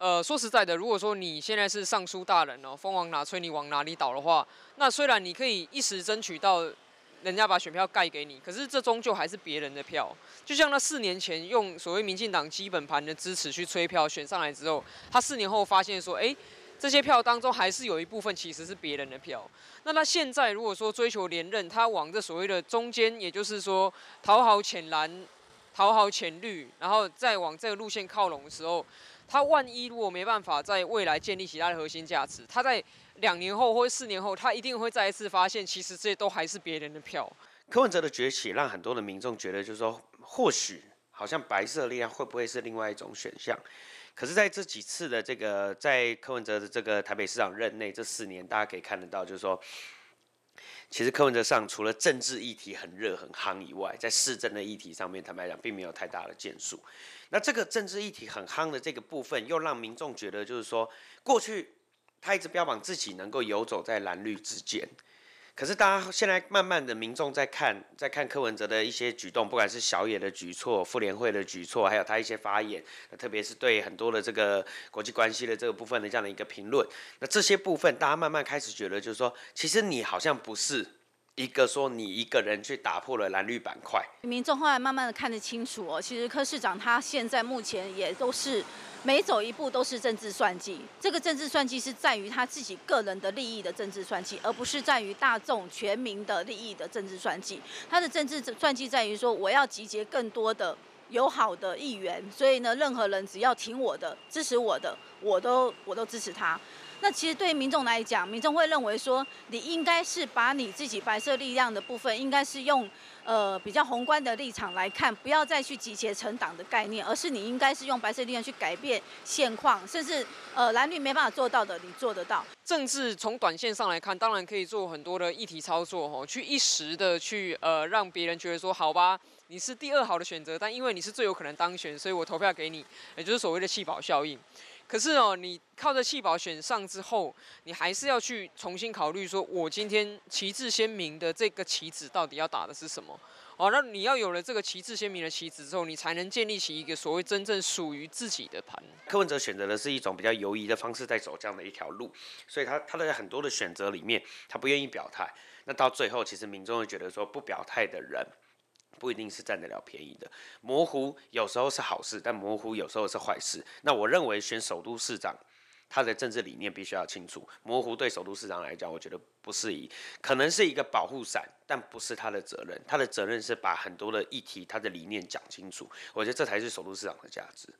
呃，说实在的，如果说你现在是尚书大人哦，风往哪吹你往哪里倒的话，那虽然你可以一时争取到人家把选票盖给你，可是这终究还是别人的票。就像那四年前用所谓民进党基本盘的支持去催票选上来之后，他四年后发现说，哎，这些票当中还是有一部分其实是别人的票。那他现在如果说追求连任，他往这所谓的中间，也就是说讨好浅蓝、讨好浅绿，然后再往这个路线靠拢的时候。他万一如果没办法在未来建立起他的核心价值，他在两年后或者四年后，他一定会再一次发现，其实这些都还是别人的票。柯文哲的崛起让很多的民众觉得，就是说，或许好像白色力量会不会是另外一种选项？可是，在这几次的这个在柯文哲的这个台北市长任内这四年，大家可以看得到，就是说。其实柯文哲上除了政治议题很热很夯以外，在市政的议题上面，坦白讲并没有太大的建树。那这个政治议题很夯的这个部分，又让民众觉得就是说，过去他一直标榜自己能够游走在蓝绿之间。可是，大家现在慢慢的民众在看，在看柯文哲的一些举动，不管是小野的举措、妇联会的举措，还有他一些发言，特别是对很多的这个国际关系的这个部分的这样的一个评论，那这些部分，大家慢慢开始觉得，就是说，其实你好像不是。一个说你一个人去打破了蓝绿板块，民众后来慢慢的看得清楚哦，其实柯市长他现在目前也都是每走一步都是政治算计，这个政治算计是在于他自己个人的利益的政治算计，而不是在于大众全民的利益的政治算计。他的政治算计在于说我要集结更多的友好的议员，所以呢，任何人只要挺我的、支持我的，我都我都支持他。那其实对于民众来讲，民众会认为说，你应该是把你自己白色力量的部分，应该是用呃比较宏观的立场来看，不要再去集结成党的概念，而是你应该是用白色力量去改变现况，甚至呃蓝绿没办法做到的，你做得到。政治从短线上来看，当然可以做很多的议题操作吼，去一时的去呃让别人觉得说，好吧，你是第二好的选择，但因为你是最有可能当选，所以我投票给你，也就是所谓的弃保效应。可是哦，你靠着弃保选上之后，你还是要去重新考虑，说我今天旗帜鲜明的这个旗子到底要打的是什么？哦，那你要有了这个旗帜鲜明的旗子之后，你才能建立起一个所谓真正属于自己的盘。柯文哲选择的是一种比较犹疑的方式在走这样的一条路，所以他他的很多的选择里面，他不愿意表态。那到最后，其实民众会觉得说，不表态的人。不一定是占得了便宜的，模糊有时候是好事，但模糊有时候是坏事。那我认为选首都市长，他的政治理念必须要清楚。模糊对首都市长来讲，我觉得不适宜，可能是一个保护伞，但不是他的责任。他的责任是把很多的议题、他的理念讲清楚。我觉得这才是首都市长的价值。